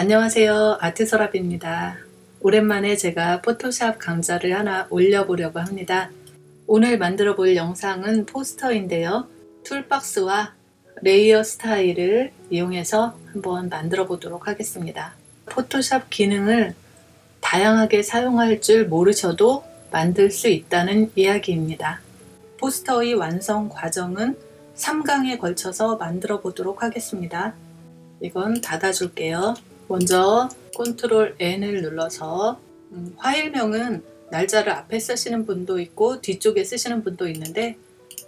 안녕하세요. 아트서랍입니다. 오랜만에 제가 포토샵 강좌를 하나 올려보려고 합니다. 오늘 만들어 볼 영상은 포스터인데요. toolbox와 layer 스타일을 이용해서 한번 만들어 보도록 하겠습니다. 포토샵 기능을 다양하게 사용할 줄 모르셔도 만들 수 있다는 이야기입니다. 포스터의 완성 과정은 3강에 걸쳐서 만들어 보도록 하겠습니다. 이건 닫아줄게요. 먼저 컨트롤 N을 눌러서 음, 파일명은 날짜를 앞에 쓰시는 분도 있고 뒤쪽에 쓰시는 분도 있는데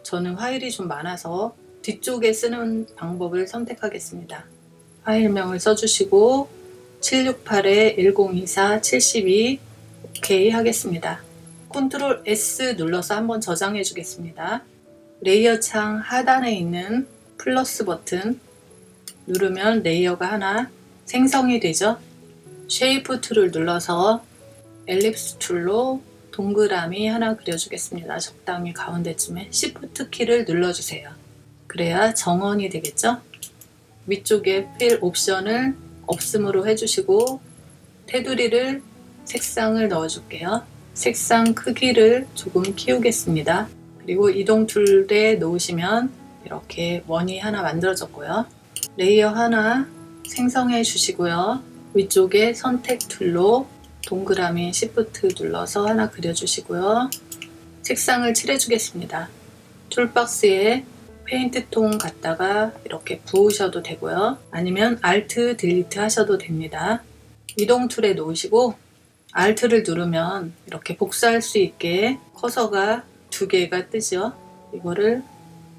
저는 파일이 좀 많아서 뒤쪽에 쓰는 방법을 선택하겠습니다. 파일명을 써주시고 768에 1024 72 OK 하겠습니다. 컨트롤 S 눌러서 한번 저장해 주겠습니다. layer 창 하단에 있는 플러스 버튼 누르면 layer가 하나 생성이 되죠. shape tool을 눌러서 ellipse tool로 동그라미 하나 그려주겠습니다. 적당히 가운데쯤에 Shift 키를 눌러주세요. 그래야 정원이 되겠죠? 위쪽에 fill 옵션을 없음으로 해주시고 테두리를 색상을 넣어줄게요. 색상 크기를 조금 키우겠습니다. 그리고 이동 tool에 놓으시면 이렇게 원이 하나 만들어졌고요. layer 하나 생성해 주시고요. 위쪽에 선택 tool로 동그라미 Shift 눌러서 하나 그려주시고요. 색상을 칠해주겠습니다. toolbox에 페인트 통 갖다가 이렇게 부으셔도 되고요. 아니면 Alt, Delete 하셔도 됩니다. 이동 툴에 놓으시고 Alt를 누르면 이렇게 복사할 수 있게 커서가 두 개가 뜨죠. 이거를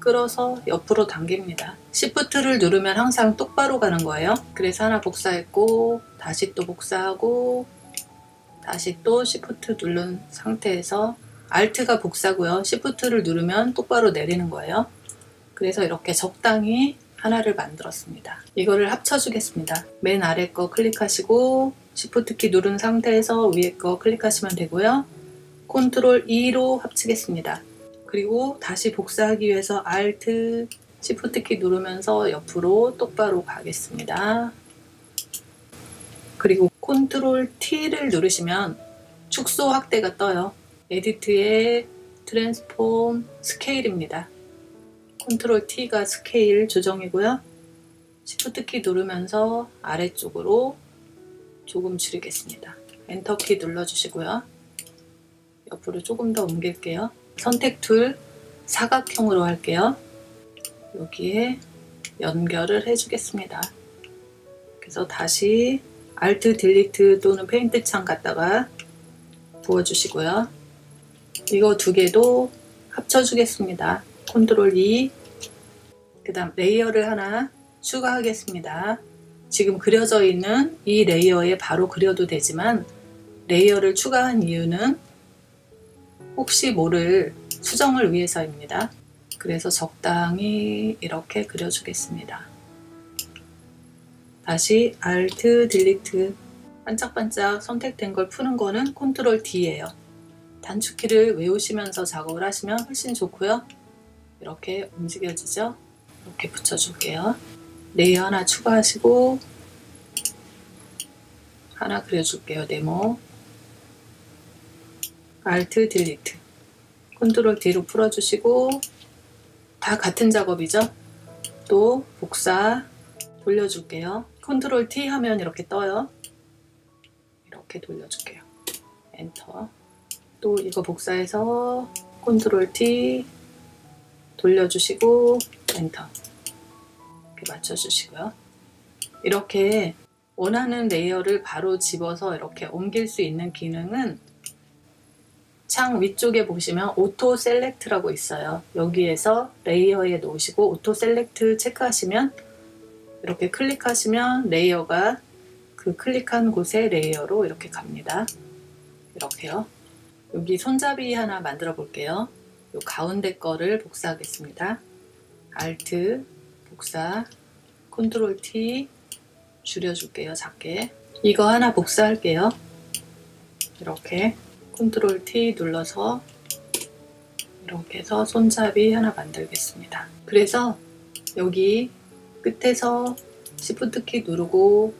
끌어서 옆으로 당깁니다. Shift를 누르면 항상 똑바로 가는 거예요. 그래서 하나 복사했고 다시 또 복사하고 다시 또 Shift 누른 상태에서 Alt가 복사고요. Shift를 누르면 똑바로 내리는 거예요. 그래서 이렇게 적당히 하나를 만들었습니다. 이거를 합쳐주겠습니다. 맨 아래 거 클릭하시고 Shift 키 누른 상태에서 위에 거 클릭하시면 되고요. 컨트롤 E로 합치겠습니다. 그리고 다시 복사하기 위해서 Alt, Shift 키 누르면서 옆으로 똑바로 가겠습니다. 그리고 컨트롤 T를 누르시면 축소 확대가 떠요. edit의 transform scale입니다. 컨트롤 T가 scale 조정이고요. Shift 키 누르면서 아래쪽으로 조금 줄이겠습니다. 엔터 키 눌러주시고요. 옆으로 조금 더 옮길게요. 선택 tool 사각형으로 할게요. 여기에 연결을 해주겠습니다. 그래서 다시 Alt, Delete 또는 페인트 창 갖다가 부어주시고요. 이거 두 개도 합쳐주겠습니다. 컨트롤 E 그 다음 layer를 하나 추가하겠습니다. 지금 그려져 있는 이 layer에 바로 그려도 되지만 layer를 추가한 이유는 혹시 모를 수정을 위해서입니다. 그래서 적당히 이렇게 그려주겠습니다. 다시 Alt, Delete 반짝반짝 선택된 걸 푸는 거는 컨트롤 D예요. 단축키를 외우시면서 작업을 하시면 훨씬 좋고요. 이렇게 움직여지죠? 이렇게 붙여줄게요. layer 하나 추가하시고 하나 그려줄게요. 네모 Alt, Delete 컨트롤 D로 풀어주시고 다 같은 작업이죠? 또 복사 돌려줄게요. 컨트롤 T 하면 이렇게 떠요. 이렇게 돌려줄게요. 엔터 또 이거 복사해서 컨트롤 T 돌려주시고 엔터 이렇게 맞춰주시고요. 이렇게 원하는 layer를 바로 집어서 이렇게 옮길 수 있는 기능은 창 위쪽에 보시면 auto select라고 있어요. 여기에서 layer에 놓으시고 auto select 체크하시면 이렇게 클릭하시면 layer가 그 클릭한 곳에 layer로 이렇게 갑니다. 이렇게요. 여기 손잡이 하나 만들어 볼게요. 요 가운데 거를 복사하겠습니다. Alt 복사 컨트롤 T 줄여줄게요. 작게 이거 하나 복사할게요. 이렇게 컨트롤 T 눌러서 이렇게 해서 손잡이 하나 만들겠습니다. 그래서 여기 끝에서 Shift 키 누르고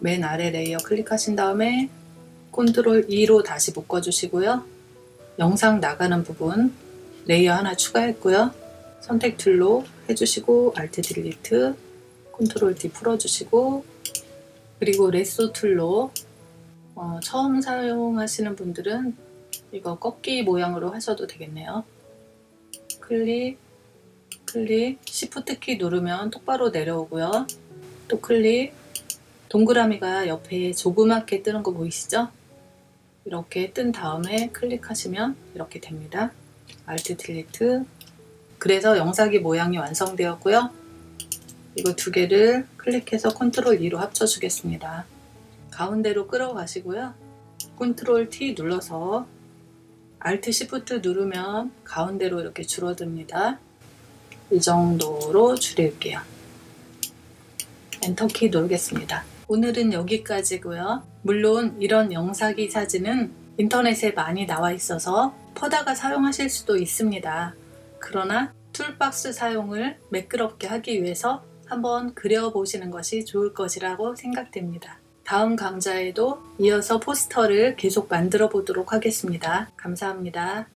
맨 아래 layer 클릭하신 다음에 컨트롤 E로 다시 묶어주시고요. 영상 나가는 부분 layer 하나 추가했고요. 선택 tool로 해주시고 Alt Delete 컨트롤 D 풀어주시고 그리고 lasso tool로 어, 처음 사용하시는 분들은 이거 꺾기 모양으로 하셔도 되겠네요. 클릭, 클릭, Shift 키 누르면 똑바로 내려오고요. 또 클릭, 동그라미가 옆에 조그맣게 뜨는 거 보이시죠? 이렇게 뜬 다음에 클릭하시면 이렇게 됩니다. Alt Delete 그래서 영상이 모양이 완성되었고요. 이거 두 개를 클릭해서 컨트롤 E로 합쳐주겠습니다. 가운데로 끌어가시고요. 컨트롤 T 눌러서 Alt Shift 누르면 가운데로 이렇게 줄어듭니다. 이 정도로 줄일게요. 엔터키 누르겠습니다. 오늘은 여기까지고요. 물론 이런 영상이 사진은 인터넷에 많이 나와 있어서 퍼다가 사용하실 수도 있습니다. 그러나 toolbox 사용을 매끄럽게 하기 위해서 한번 그려보시는 것이 좋을 것이라고 생각됩니다. 다음 강좌에도 이어서 포스터를 계속 만들어 보도록 하겠습니다. 감사합니다.